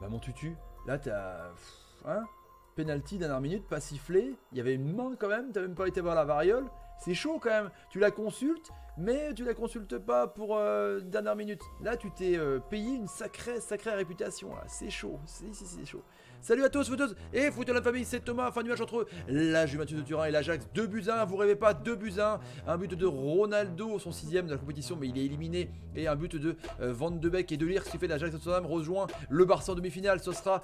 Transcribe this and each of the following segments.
Bah mon tutu, là t'as... Hein Penalty dernière minute, pas sifflé, il y avait une main quand même, t'as même pas été voir la variole. C'est chaud quand même, tu la consultes, mais tu la consultes pas pour euh, dernière minute. Là tu t'es euh, payé une sacrée, sacrée réputation là, c'est chaud, c'est c'est chaud. Salut à tous, footeuses et footeux la famille, c'est Thomas, fin du match entre la Juventus de Turin et l'Ajax. 2 buts 1, vous rêvez pas, 2 buts 1. Un but de Ronaldo, son sixième de la compétition, mais il est éliminé. Et un but de euh, Van de Beek et de Lire, qui fait l'Ajax de Tottenham, rejoint le Barça en demi-finale. Ce sera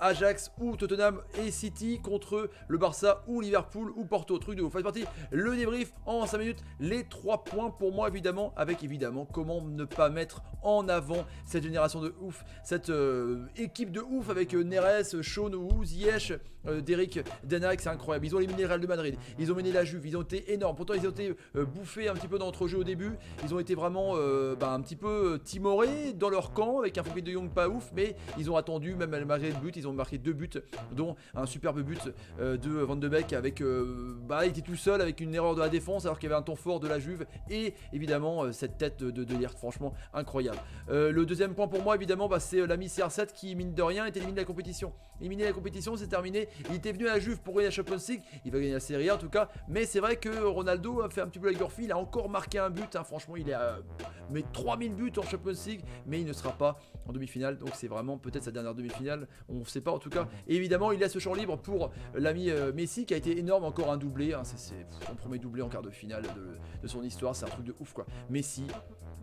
Ajax ou Tottenham et City contre le Barça ou Liverpool ou Porto. Truc de vous faites partie. Débrief en 5 minutes. Les 3 points pour moi, évidemment, avec évidemment comment ne pas mettre en avant cette génération de ouf, cette euh, équipe de ouf avec Neres, Sean ou Ziyech, euh, Derek Denac, c'est incroyable. Ils ont éliminé le Real de Madrid, ils ont mené la Juve, ils ont été énormes. Pourtant, ils ont été euh, bouffés un petit peu dans notre jeu au début. Ils ont été vraiment euh, bah, un petit peu timorés dans leur camp avec un Fouquet de Young pas ouf, mais ils ont attendu, même malgré le but, ils ont marqué deux buts, dont un superbe but de Van de Beek avec. bah, il était tout seul avec une erreur de la défense alors qu'il y avait un ton fort de la Juve et évidemment cette tête de, de, franchement incroyable. le deuxième point pour moi, évidemment, bah, c'est l'ami CR7 qui, mine de rien, est éliminé de la compétition. Éliminé la compétition, c'est terminé. Il était venu à la Juve pour gagner la Champions League. Il va gagner la Serie A en tout cas. Mais c'est vrai que Ronaldo a fait un petit peu la Gorfie. Il a encore marqué un but. Hein. Franchement, il est mais 3000 buts en Champions League. Mais il ne sera pas en demi-finale. Donc c'est vraiment peut-être sa dernière demi-finale. On ne sait pas en tout cas. Et évidemment, il laisse ce champ libre pour l'ami euh, Messi qui a été énorme. Encore un doublé. Hein. C'est son premier doublé en quart de finale de, son histoire. C'est un truc de ouf quoi. Messi,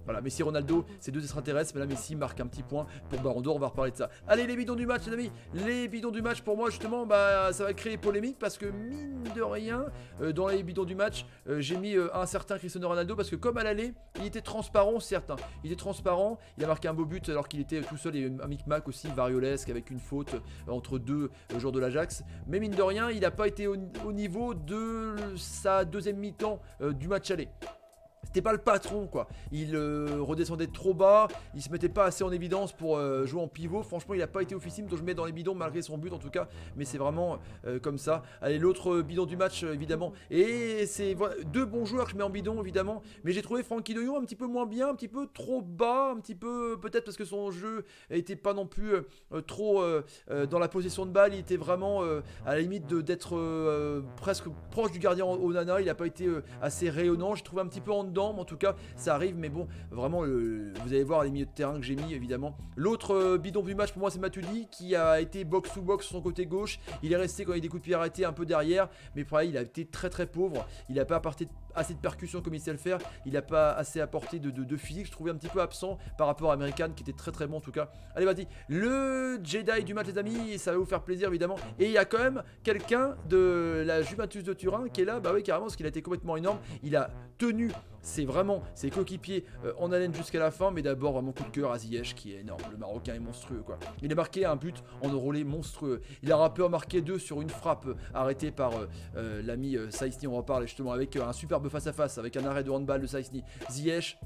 voilà, Messi Ronaldo, c'est deux extraterrestres, mais là Messi marque un petit point pour Baron d'Or, on va reparler de ça. Allez les bidons du match les amis, les bidons du match pour moi justement, bah ça va créer polémique parce que mine de rien, euh, dans les bidons du match, euh, j'ai mis un certain Cristiano Ronaldo parce que comme à l'aller, il était transparent certain, il était transparent, il a marqué un beau but alors qu'il était tout seul et un micmac aussi variolesque avec une faute entre deux joueurs de l'Ajax, mais mine de rien, il n'a pas été au, au, niveau de sa deuxième mi-temps du match aller. C'était pas le patron quoi. Il euh, redescendait trop bas, il se mettait pas assez en évidence pour euh, jouer en pivot. Franchement, il a pas été officiel, donc je mets dans les bidons malgré son but en tout cas. Mais c'est vraiment euh, comme ça. Allez, l'autre bidon du match évidemment. Et c'est deux bons joueurs que je mets en bidon évidemment. Mais j'ai trouvé Frankie de un petit peu moins bien, un petit peu trop bas, un petit peu peut-être parce que son jeu était pas non plus trop dans la possession de balle. Il était vraiment à la limite d'être presque proche du gardien Onana. Il a pas été assez rayonnant. Je trouve un petit peu en en tout cas, ça arrive. Mais bon, vraiment, vous allez voir les milieux de terrain que j'ai mis, évidemment. L'autre euh, bidon du match pour moi, c'est Matuidi qui a été box to box sur son côté gauche. Il est resté quand il y a des coups de pied arrêtés un peu derrière. Mais pareil, il a été très très pauvre. Il n'a pas apporté assez de percussion comme il sait le faire. Il n'a pas assez apporté de, de, physique. Je trouvais un petit peu absent par rapport à American qui était très très bon en tout cas. Allez, vas-y. Le Jedi du match, les amis. Ça va vous faire plaisir évidemment. Et il y a quand même quelqu'un de la Juventus de Turin qui est là. Bah oui, carrément, parce qu'il a été complètement énorme. Il a tenu c'est vraiment ses coéquipiers euh, en haleine jusqu'à la fin, mais d'abord mon coup de cœur à Ziyech qui est énorme. Le Marocain est monstrueux quoi. Il a marqué un but en enrôlé monstrueux. Il a rappeur marqué deux sur une frappe euh, arrêtée par euh, l'ami Saïsni. On en parle justement avec un superbe face à face, avec un arrêt de handball de Saïsni. Ziyech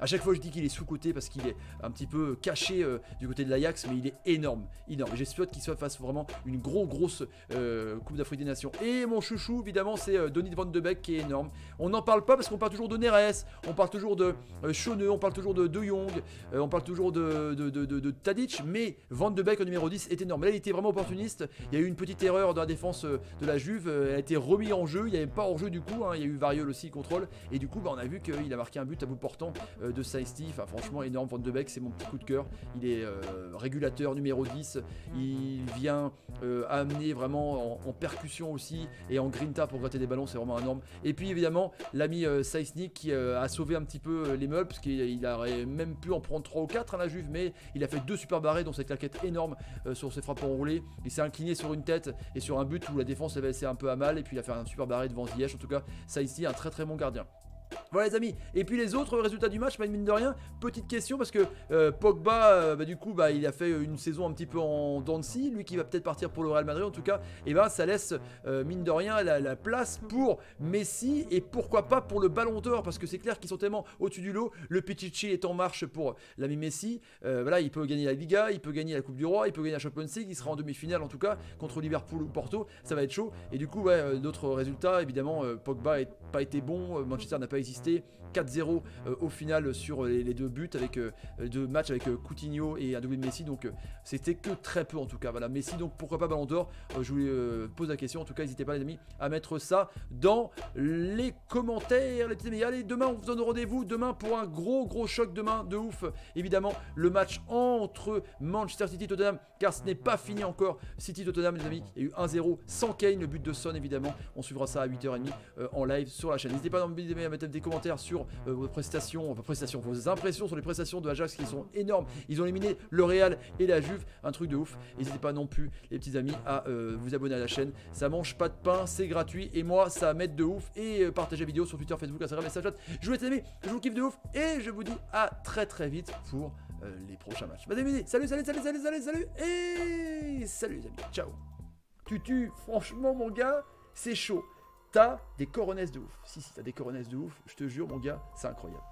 à chaque fois, je dis qu'il est sous-côté parce qu'il est un petit peu caché euh, du côté de l'Ajax, mais il est énorme. énorme. J'espère qu'il soit face vraiment une grosse, grosse euh, Coupe d'Afrique des Nations. Et mon chouchou, évidemment, c'est euh, Donny Van de Beek qui est énorme. On n'en parle pas parce qu'on parle toujours de Neres, on parle toujours de Choneux, on parle toujours de De Jong, on parle toujours de, Tadic, mais Van de Beek au numéro 10 est énorme. Là, il était vraiment opportuniste. Il y a eu une petite erreur dans la défense de la Juve. Elle a été remis en jeu. Il n'y avait pas hors jeu du coup. Hein. Il y a eu Variol aussi, contrôle. Et du coup, bah, on a vu qu'il a marqué un but à bout portant de Saïsti. Enfin, franchement, énorme. Van de Beek, c'est mon petit coup de cœur. Il est euh, régulateur numéro 10. Il vient euh, amener vraiment en, percussion aussi et en grinta pour gratter des ballons. C'est vraiment énorme. Et puis, évidemment, l'ami euh, qui euh, a sauvé un petit peu les meubles parce qu'il aurait même pu en prendre 3 ou 4 à la Juve, mais il a fait deux super barrés dont cette claquette énorme sur ses frappes enroulées. Il s'est incliné sur une tête et sur un but où la défense avait laissé un peu à mal. Et puis, il a fait un super barré devant Ziyech. En tout cas, Saïsni, un très très bon gardien. Voilà les amis, et puis les autres résultats du match, bah, mine de rien, petite question parce que euh, Pogba, euh, bah, du coup, bah, il a fait une saison un petit peu en Dancy, lui qui va peut-être partir pour le Real Madrid en tout cas, et ben ça laisse euh, mine de rien la, place pour Messi et pourquoi pas pour le Ballon d'Or parce que c'est clair qu'ils sont tellement au-dessus du lot, le Pichichi est en marche pour l'ami Messi, voilà, il peut gagner la Liga, il peut gagner la Coupe du Roi, il peut gagner la Champions League, il sera en demi-finale en tout cas contre Liverpool ou Porto, ça va être chaud, et du coup, ouais, d'autres résultats, évidemment, Pogba n'a pas été bon, Manchester n'a pas existé assistés, 4-0 au final sur les, deux buts avec deux matchs avec Coutinho et un doublé de Messi. Donc c'était que très peu en tout cas. Voilà, Messi, donc pourquoi pas Ballon d'Or? Je vous pose la question. En tout cas, n'hésitez pas les amis à mettre ça dans les commentaires, les petits amis. Allez, demain on vous donne rendez-vous. Demain pour un gros gros choc demain de ouf. Évidemment, le match entre Manchester City et Tottenham, car ce n'est pas fini encore. City Tottenham, les amis, il y a eu 1-0 sans Kane, le but de Son évidemment. On suivra ça à 8h30 euh, en live sur la chaîne. N'hésitez pas à mettre des commentaires sur euh, vos prestations, vos prestations, vos impressions sur les prestations de Ajax qui sont énormes. Ils ont éliminé le Real et la Juve, un truc de ouf. N'hésitez pas non plus, les petits amis, à euh, vous abonner à la chaîne. Ça mange pas de pain, c'est gratuit et moi ça m'aide de ouf. Et partagez la vidéo sur Twitter, Facebook, Instagram, message chat. Je vous laisse je vous kiffe de ouf et je vous dis à très très vite pour les prochains matchs. Salut, salut, salut, salut, salut, salut et salut les amis. Ciao. Tutu, franchement mon gars, c'est chaud. T'as des coronesses de ouf. Si, si, t'as des coronesses de ouf. Je te jure, mon gars, c'est incroyable.